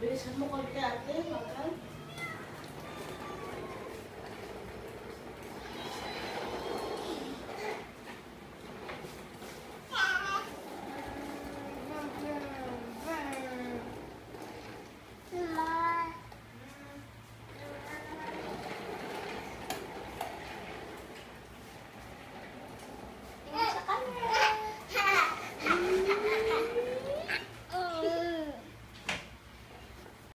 बेसन मुकलते आते हैं मकान